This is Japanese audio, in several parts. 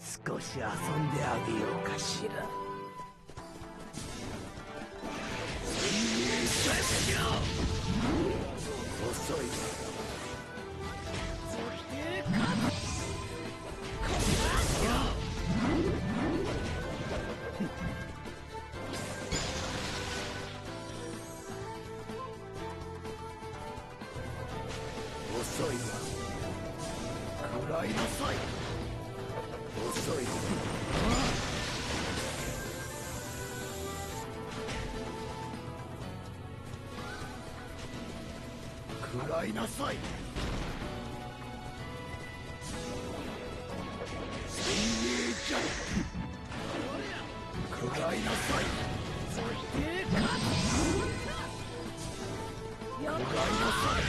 少し遊んであげようかしら。遅い遅いわ。食らいなさい遅い食らい。なさい水泳じゃ食らいなさい。食らいなさい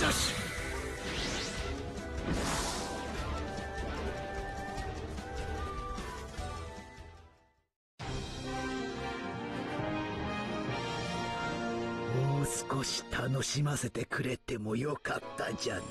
出し。もう少し楽しませてくれてもよかったじゃない。